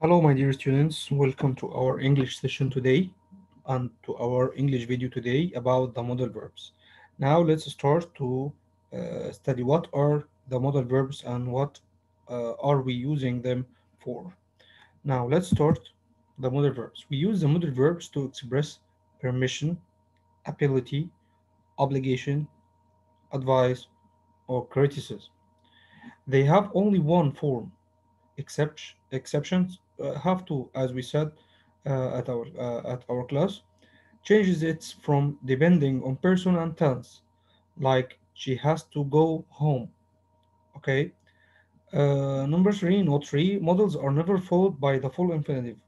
Hello, my dear students. Welcome to our English session today and to our English video today about the modal verbs. Now, let's start to uh, study what are the modal verbs and what uh, are we using them for. Now, let's start the modal verbs. We use the modal verbs to express permission, ability, obligation, advice, or criticism. They have only one form except exceptions have to, as we said uh, at our uh, at our class, changes it from depending on person and tense, like she has to go home. Okay. Uh, number three, note three, models are never followed by the full infinitive.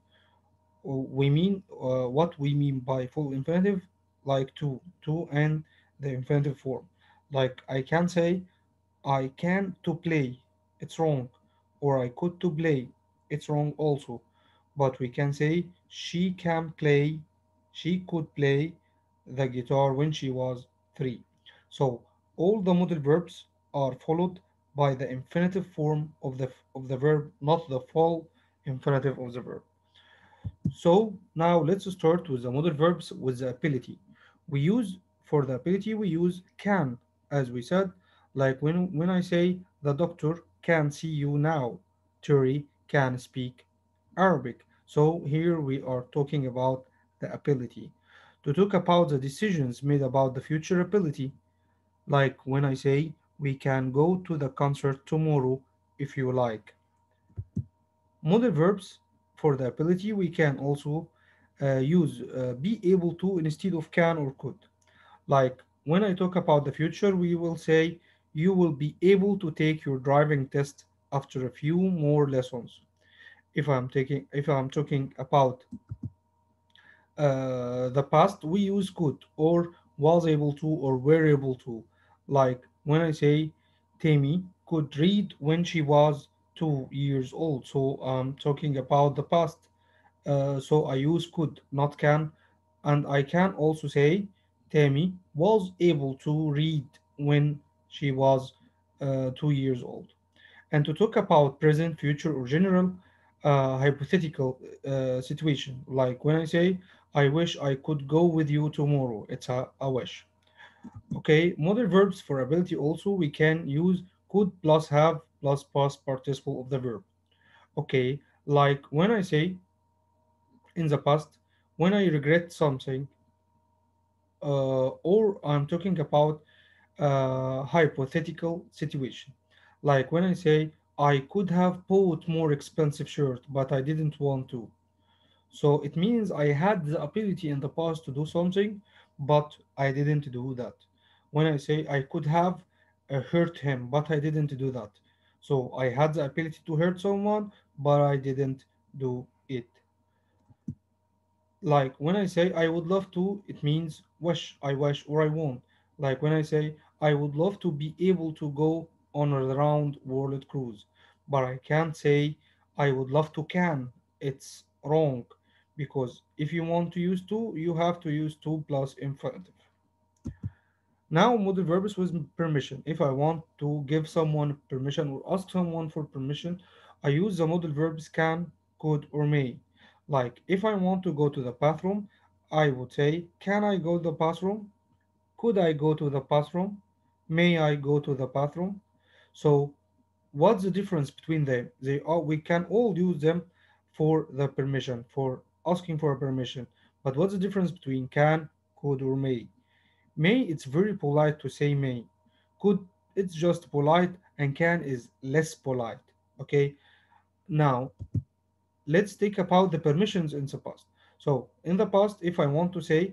We mean uh, what we mean by full infinitive, like to, to, and the infinitive form. Like I can say I can to play, it's wrong. Or I could to play, it's wrong also. But we can say she can play, she could play the guitar when she was three. So all the modal verbs are followed by the infinitive form of the of the verb, not the full infinitive of the verb. So now let's start with the modal verbs with the ability. We use for the ability we use can as we said like when when I say the doctor can see you now, Turi can speak Arabic. So here we are talking about the ability. To talk about the decisions made about the future ability, like when I say we can go to the concert tomorrow if you like. Modal verbs for the ability we can also uh, use uh, be able to instead of can or could. Like when I talk about the future, we will say you will be able to take your driving test after a few more lessons. If I'm taking if I'm talking about uh, the past, we use could or was able to or were able to. Like when I say Tammy could read when she was two years old. So I'm talking about the past. Uh, so I use could, not can. And I can also say Tammy was able to read when she was uh, two years old. And to talk about present, future, or general uh, hypothetical uh, situation, like when I say, I wish I could go with you tomorrow, it's a, a wish. Okay, modal verbs for ability also we can use could plus have plus past participle of the verb. Okay, like when I say in the past, when I regret something, uh, or I'm talking about a hypothetical situation. Like when I say, I could have bought more expensive shirt, but I didn't want to. So it means I had the ability in the past to do something, but I didn't do that. When I say I could have uh, hurt him, but I didn't do that. So I had the ability to hurt someone, but I didn't do it. Like when I say I would love to, it means wish, I wish, or I want. Like when I say I would love to be able to go on a round world cruise, but I can't say I would love to can. It's wrong because if you want to use two, you have to use two plus infinitive. Now, modal verbs with permission. If I want to give someone permission or ask someone for permission, I use the modal verbs can, could, or may. Like, if I want to go to the bathroom, I would say, Can I go to the bathroom? Could I go to the bathroom? May I go to the bathroom? So, what's the difference between them? They are, oh, we can all use them for the permission, for asking for a permission. But what's the difference between can, could, or may? May, it's very polite to say may. Could, it's just polite, and can is less polite. Okay, now let's think about the permissions in the past. So, in the past, if I want to say,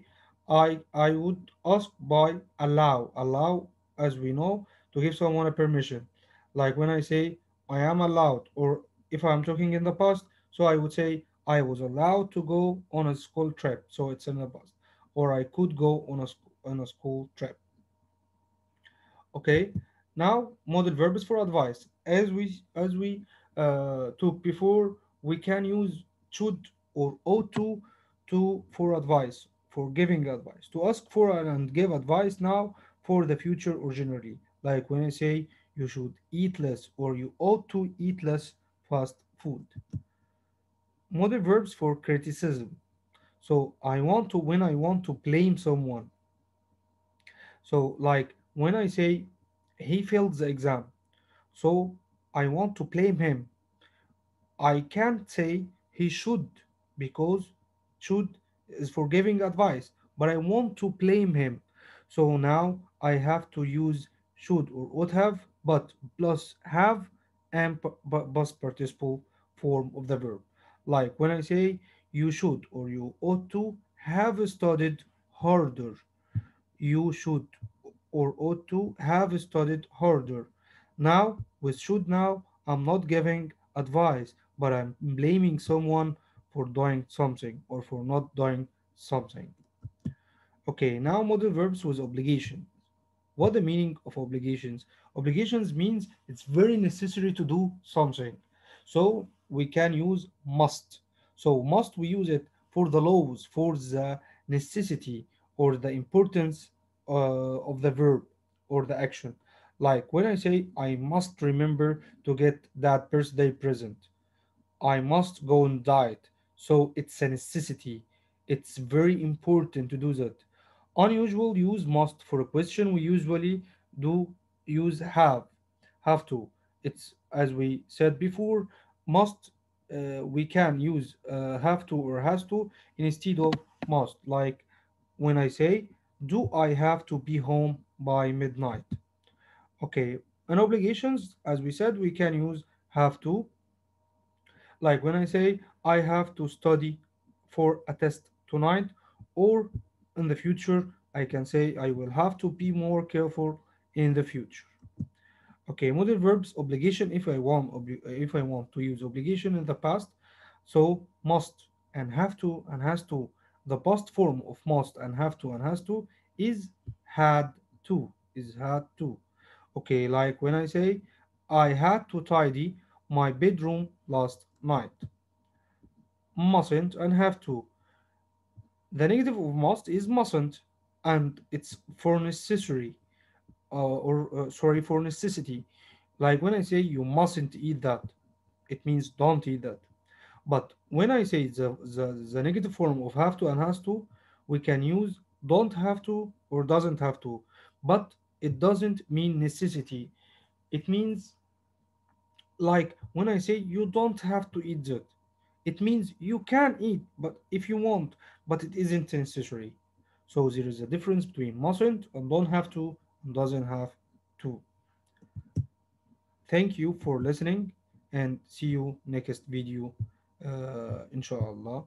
I I would ask by allow. Allow, as we know, to give someone a permission. Like when I say I am allowed, or if I'm talking in the past, so I would say I was allowed to go on a school trip. So it's in the past, or I could go on a on a school trip. Okay, now model verbs for advice. As we as we uh, took before, we can use should or ought to to for advice for giving advice to ask for and give advice now for the future or generally. Like when I say you should eat less or you ought to eat less fast food. modal verbs for criticism so i want to when i want to blame someone so like when i say he failed the exam so i want to blame him I can't say he should because should is for giving advice, but I want to blame him. So now I have to use should or would have, but plus have and past participle form of the verb. Like when I say you should or you ought to have studied harder you should or ought to have studied harder. Now, with should now, I'm not giving advice, but I'm blaming someone for doing something or for not doing something. Okay, now modal verbs with obligation. What the meaning of obligations? Obligations means it's very necessary to do something. So we can use must. So must we use it for the laws, for the necessity or the importance uh, of the verb or the action. Like when I say I must remember to get that birthday present. I must go on diet. So it's a necessity. It's very important to do that. Unusual use must for a question we usually do use have. Have to. It's as we said before, must uh, we can use uh, have to or has to instead of must. Like when I say, do I have to be home by midnight? Okay. And obligations, as we said, we can use have to like when I say I have to study for a test tonight, or in the future, I can say I will have to be more careful in the future. Okay, modal verbs obligation if I want if I want to use obligation in the past, so must and have to and has to. The past form of must and have to and has to is had to is had to. Okay, like when I say I had to tidy my bedroom last night. Mustn't and have to. The negative of must is mustn't, and it's for necessary, uh, or uh, sorry, for necessity. Like when I say you mustn't eat that, it means don't eat that. But when I say the, the, the negative form of have to and has to, we can use don't have to or doesn't have to. But it doesn't mean necessity. It means like when I say you don't have to eat that, it means you can eat, but if you want, but it isn't necessary. So there is a difference between mustn't and don't have to and doesn't have to. Thank you for listening and see you next video, uh, inshallah.